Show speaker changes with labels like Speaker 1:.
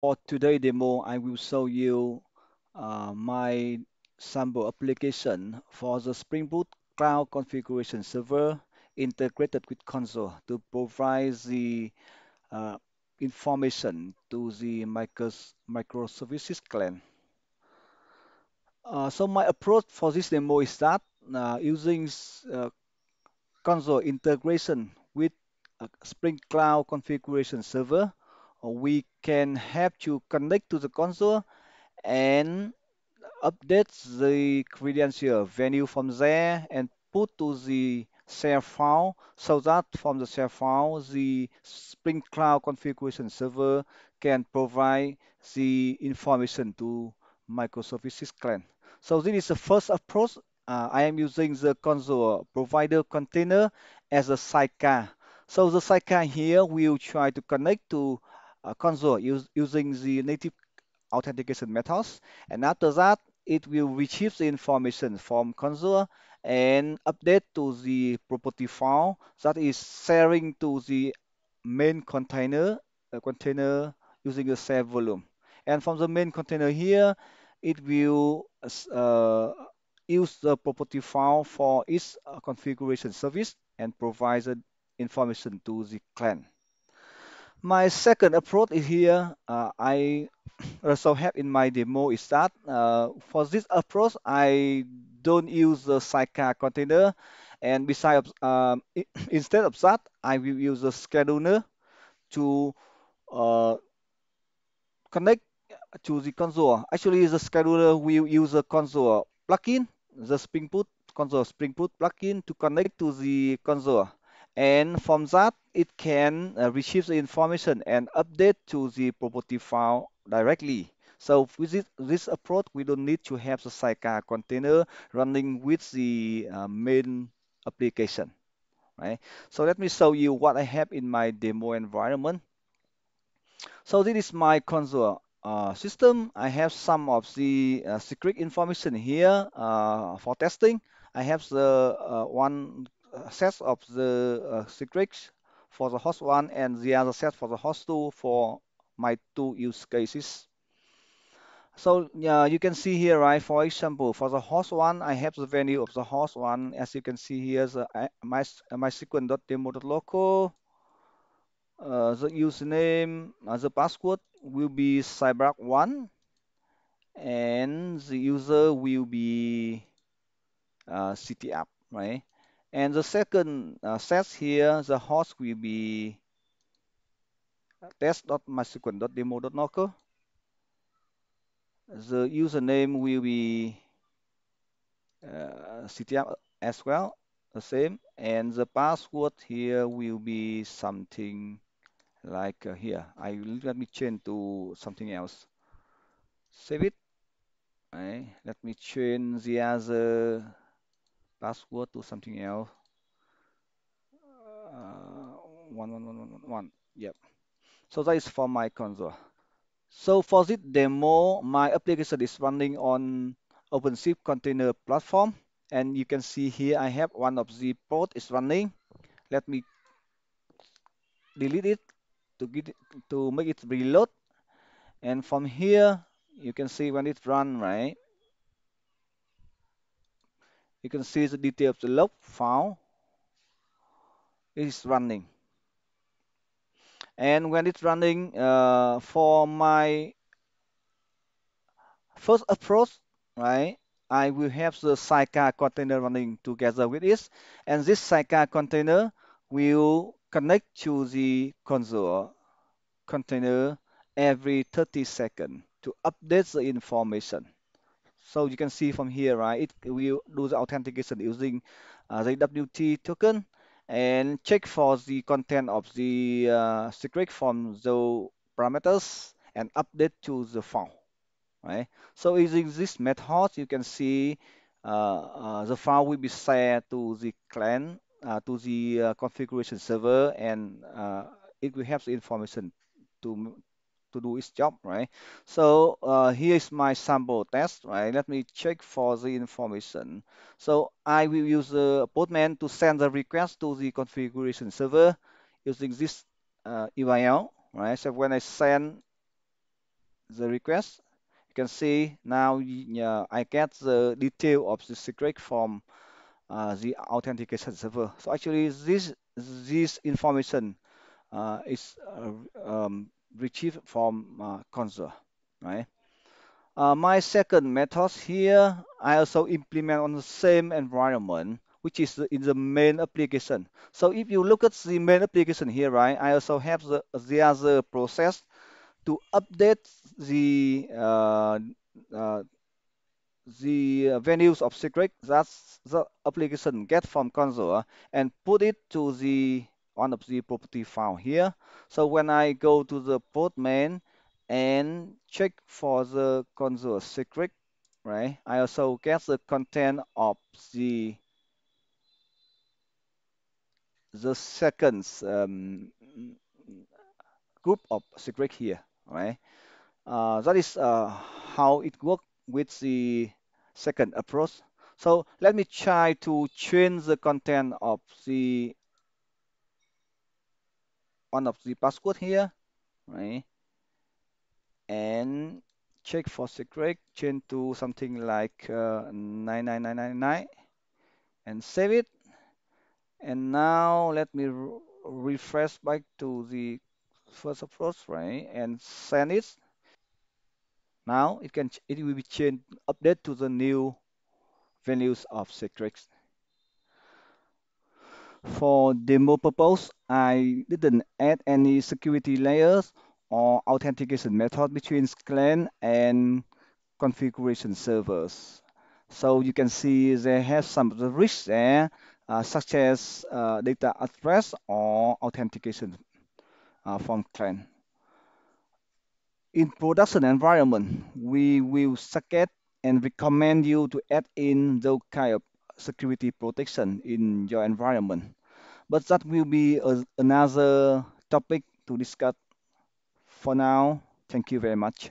Speaker 1: For today demo, I will show you uh, my sample application for the Spring Boot Cloud Configuration Server integrated with Conjur to provide the uh, information to the micros microservices client. Uh, so my approach for this demo is that uh, using uh, Conjur integration with a Spring Cloud Configuration Server, uh, we can help you connect to the Conjur and update the credential value from there and put to the share file so that from the share file the Spring Cloud configuration server can provide the information to microservices client. So this is the first approach. Uh, I am using the console provider container as a sidecar. So the sidecar here will try to connect to uh, Conjur use, using the native authentication methods. And after that, it will retrieve the information from Conjur and update to the property file that is sharing to the main container, uh, container using the share volume. And from the main container here, it will uh, use the property file for its uh, configuration service and provide the information to the client. My second approach is here. Uh, I also have in my demo is that uh, for this approach, I don't use the sidecar container, and besides, um, instead of that, I will use the scheduler to uh, connect to the Conjur. Actually, the scheduler will use the Conjur plugin, the Spring Boot Conjur Spring Boot plugin to connect to the Conjur and from that it can uh, the information and update to the property file directly. So with this, this approach, we don't need to have the sidecar container running with the uh, main application, right? So let me show you what I have in my demo environment. So this is my Conjur uh, system. I have some of the uh, secret information here uh, for testing. I have the uh, one set of the uh, secrets for the host one and the other set for the host two for my two use cases. So uh, you can see here, right? For example, for the host one, I have the value of the host one. As you can see here, the uh, my mysql.demo.local. Uh, the username, uh, the password will be cyberark1, and the user will be uh, ctapp, right? And the second uh, set here, the host will be test.mysql.demo.local. The username will be uh, as well, the same. And the password here will be something like uh, here. I let me change to something else. Save it. Right. Let me change the other password to something else. Uh, one, one, one, one, one, one. Yep. So that is for my Conjur. So for this demo, my application is running on OpenShift container platform. And you can see here, I have one of the port is running. Let me delete it to get it, to make it reload. And from here, you can see when it run, right? You can see the detail of the log file is running. And when it's running uh, for my first approach right I will have the sidecar container running together with it and this sidecar container will connect to the Conjur container every 30 seconds to update the information so you can see from here, right, it will do the authentication using uh, the WT token and check for the content of the uh, secret from the parameters and update to the file, right? So using this method, you can see uh, uh, the file will be shared to the client, uh, to the uh, configuration server, and it will have the information to to do its job, right? So uh, here is my sample test, right? Let me check for the information. So I will use the Postman to send the request to the configuration server using this uh, right? So when I send the request, you can see now uh, I get the detail of the secret from uh, the authentication server. So actually, this this information uh, is uh, um, retrieved from uh, Conjur, right? Uh, my second method here, I also implement on the same environment, which is in the main application. So if you look at the main application here, right, I also have the, the other process to update the uh, uh, the values of secret that the application get from Conjur and put it to the one of the property file here. So when I go to the port main and check for the Conjur secret, right? I also get the content of the the second um, group of secret here, right? Uh, that is uh, how it works with the second approach. So let me try to change the content of the one of the password here, right? And check for secret, change to something like uh, 99999 and save it. And now let me re refresh back to the first approach, right? And send it. Now it can it will be changed, update to the new values of secrets. For demo purpose, I didn't add any security layers or authentication method between CLAN and configuration servers. So you can see they have some the risks there, uh, such as uh, data address or authentication uh, from CLAN. In production environment, we will suggest and recommend you to add in those kind of security protection in your environment. But that will be a, another topic to discuss for now. Thank you very much.